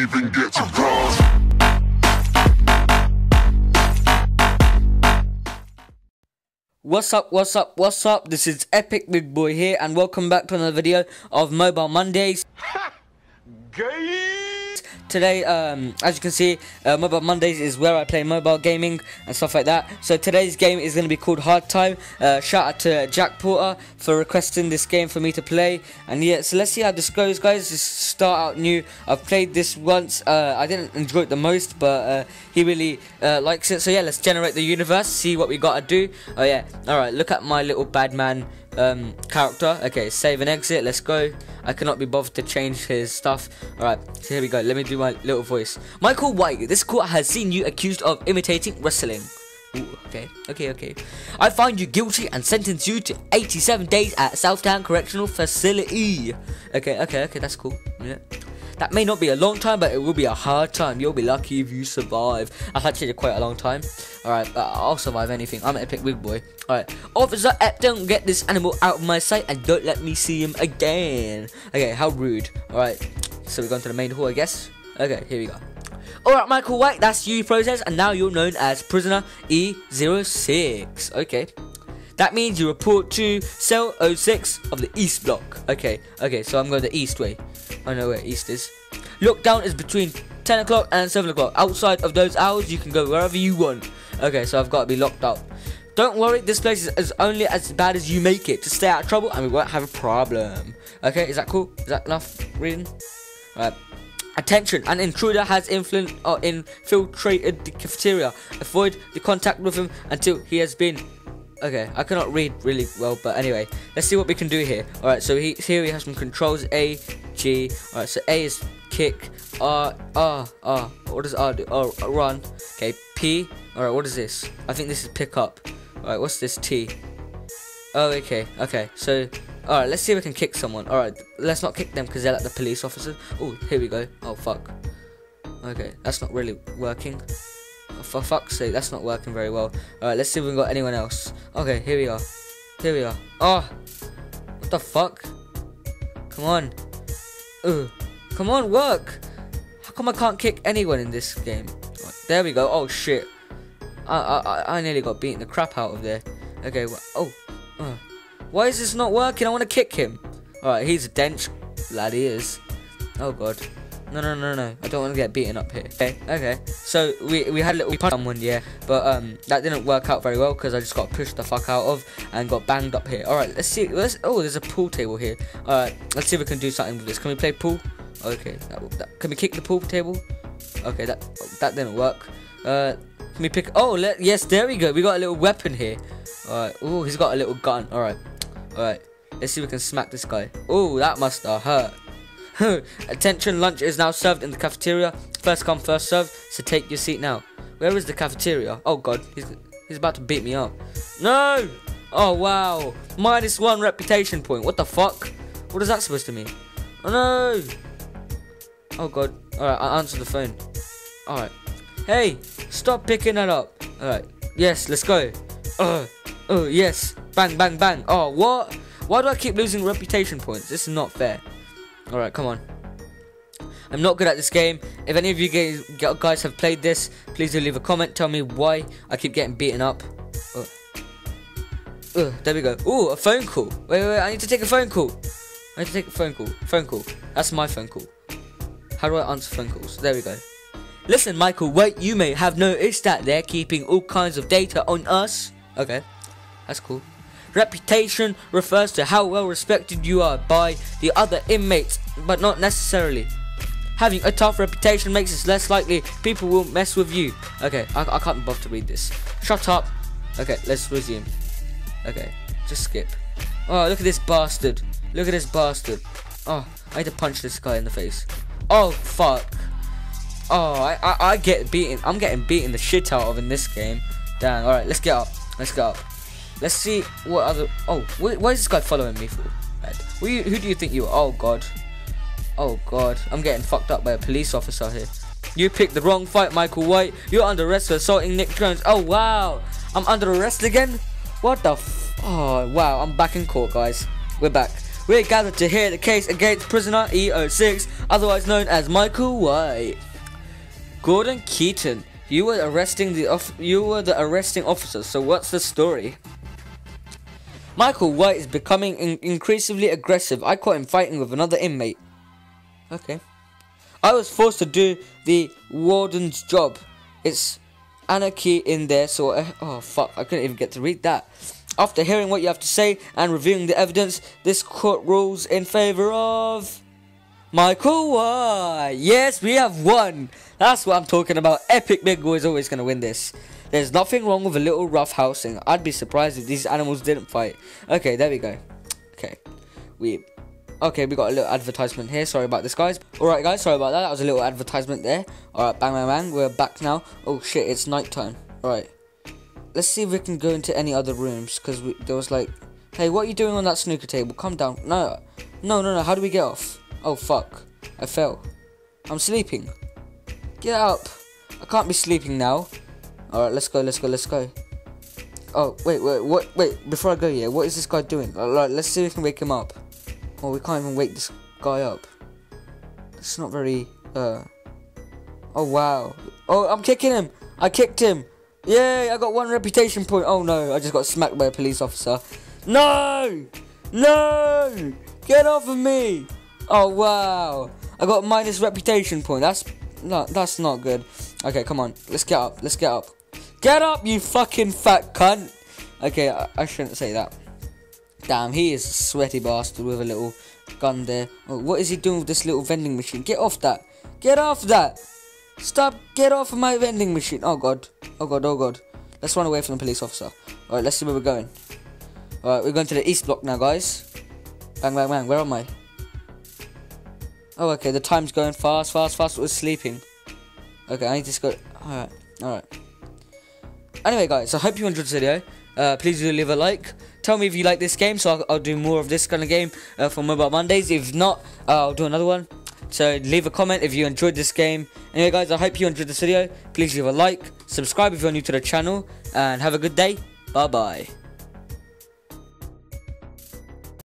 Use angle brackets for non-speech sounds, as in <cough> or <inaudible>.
even get to cross. What's up, what's up, what's up? This is Epic Big Boy here, and welcome back to another video of Mobile Mondays. Today, um, as you can see, uh, Mobile Mondays is where I play mobile gaming and stuff like that. So today's game is going to be called Hard Time. Uh, shout out to Jack Porter for requesting this game for me to play. And yeah, so let's see how this goes, guys. Just start out new. I've played this once. Uh, I didn't enjoy it the most, but uh, he really uh, likes it. So yeah, let's generate the universe. See what we gotta do. Oh yeah. All right. Look at my little bad man um, character. Okay, save and exit. Let's go. I cannot be bothered to change his stuff. Alright, so here we go. Let me do my little voice. Michael White, this court has seen you accused of imitating wrestling. Ooh, okay, okay, okay. I find you guilty and sentence you to 87 days at Southtown Correctional Facility. Okay, okay, okay, that's cool. Yeah. That may not be a long time, but it will be a hard time. You'll be lucky if you survive. That's actually quite a long time. Alright, but I'll survive anything. I'm an epic big boy. Alright. Officer Ep, don't get this animal out of my sight and don't let me see him again. Okay, how rude. Alright. So we're going to the main hall, I guess. Okay, here we go. Alright, Michael White, that's you process, and now you're known as Prisoner E06. Okay. That means you report to cell 06 of the East Block. Okay, okay, so I'm going the East way. I know where East is. Lockdown is between 10 o'clock and 7 o'clock. Outside of those hours, you can go wherever you want. Okay, so I've got to be locked up. Don't worry, this place is, is only as bad as you make it. Just stay out of trouble and we won't have a problem. Okay, is that cool? Is that enough reading? Right. Attention, an intruder has or infiltrated the cafeteria. Avoid the contact with him until he has been Okay, I cannot read really well, but anyway, let's see what we can do here. Alright, so he, here we have some controls, A, G. Alright, so A is kick, R, R, R. What does R do? Oh, run. Okay, P. Alright, what is this? I think this is pick up. Alright, what's this T? Oh, okay, okay, so, alright, let's see if we can kick someone. Alright, let's not kick them because they're like the police officers. Oh, here we go. Oh, fuck. Okay, that's not really working. For fuck's sake, that's not working very well. Alright, let's see if we've got anyone else. Okay, here we are. Here we are. Oh! What the fuck? Come on. Ugh. Come on, work! How come I can't kick anyone in this game? There we go. Oh, shit. I, I, I nearly got beaten the crap out of there. Okay, oh. Uh. Why is this not working? I want to kick him. Alright, he's a dench lad, he is. Oh, God. No, no, no, no. I don't want to get beaten up here. Okay, okay. So we we had a little punch someone, yeah, but um that didn't work out very well because I just got pushed the fuck out of and got banged up here. All right, let's see. Let's. Oh, there's a pool table here. All right, let's see if we can do something with this. Can we play pool? Okay. That, that, can we kick the pool table? Okay, that that didn't work. Uh, can we pick? Oh, let, yes, there we go. We got a little weapon here. All right. Oh, he's got a little gun. All right. All right. Let's see if we can smack this guy. Oh, that must have hurt. <laughs> Attention, lunch is now served in the cafeteria. First come, first serve. So take your seat now. Where is the cafeteria? Oh god, he's he's about to beat me up. No! Oh wow, minus one reputation point. What the fuck? What is that supposed to mean? Oh no! Oh god. Alright, I answer the phone. Alright. Hey, stop picking that up. Alright. Yes, let's go. Oh, oh yes. Bang, bang, bang. Oh, what? Why do I keep losing reputation points? This is not fair. Alright, come on. I'm not good at this game. If any of you guys have played this, please do leave a comment. Tell me why I keep getting beaten up. Oh. uh, there we go. Ooh, a phone call. Wait, wait, wait. I need to take a phone call. I need to take a phone call. Phone call. That's my phone call. How do I answer phone calls? There we go. Listen, Michael, wait, you may have noticed that they're keeping all kinds of data on us. Okay, that's cool. Reputation refers to how well respected you are by the other inmates, but not necessarily. Having a tough reputation makes it less likely people will mess with you. Okay, I, I can't bother to read this. Shut up. Okay, let's resume. Okay, just skip. Oh, look at this bastard. Look at this bastard. Oh, I need to punch this guy in the face. Oh, fuck. Oh, I, I, I get beaten. I'm getting beaten the shit out of in this game. Damn, alright, let's get up. Let's get up. Let's see what other. Oh, wh why is this guy following me for? Who, who do you think you are? Oh god. Oh god. I'm getting fucked up by a police officer here. You picked the wrong fight, Michael White. You're under arrest for assaulting Nick Jones. Oh wow. I'm under arrest again? What the Oh wow, I'm back in court, guys. We're back. we're gathered to hear the case against prisoner E06, otherwise known as Michael White. Gordon Keaton, you were arresting the you were the arresting officer. So what's the story? Michael White is becoming in- increasingly aggressive. I caught him fighting with another inmate. Okay. I was forced to do the warden's job. It's anarchy in there, so I, oh fuck, I couldn't even get to read that. After hearing what you have to say and reviewing the evidence, this court rules in favor of Michael White. Yes, we have won. That's what I'm talking about. Epic Big Boy is always gonna win this. There's nothing wrong with a little rough housing. I'd be surprised if these animals didn't fight. Okay, there we go. Okay, we. Okay, we got a little advertisement here. Sorry about this, guys. Alright, guys, sorry about that. That was a little advertisement there. Alright, bang, bang, bang. We're back now. Oh, shit, it's nighttime. Alright. Let's see if we can go into any other rooms. Because there was like... Hey, what are you doing on that snooker table? Calm down. No. No, no, no. How do we get off? Oh, fuck. I fell. I'm sleeping. Get up. I can't be sleeping now. Alright, let's go, let's go, let's go. Oh, wait, wait, what? Wait, before I go here, what is this guy doing? Alright, let's see if we can wake him up. Oh, we can't even wake this guy up. It's not very, uh... Oh, wow. Oh, I'm kicking him! I kicked him! Yay, I got one reputation point. Oh, no, I just got smacked by a police officer. No! No! Get off of me! Oh, wow. I got minus reputation point. That's not, that's not good. Okay, come on. Let's get up. Let's get up. Get up, you fucking fat cunt! Okay, I, I shouldn't say that. Damn, he is a sweaty bastard with a little gun there. Oh, what is he doing with this little vending machine? Get off that! Get off that! Stop! Get off of my vending machine! Oh god. Oh god, oh god. Let's run away from the police officer. Alright, let's see where we're going. Alright, we're going to the east block now, guys. Bang, bang, bang. Where am I? Oh, okay, the time's going fast, fast, fast. We're sleeping. Okay, I need to go. Alright, alright. Anyway, guys, I hope you enjoyed this video. Uh, please do leave a like. Tell me if you like this game, so I'll, I'll do more of this kind of game uh, for Mobile Mondays. If not, uh, I'll do another one. So leave a comment if you enjoyed this game. Anyway, guys, I hope you enjoyed this video. Please leave a like, subscribe if you're new to the channel, and have a good day. Bye bye.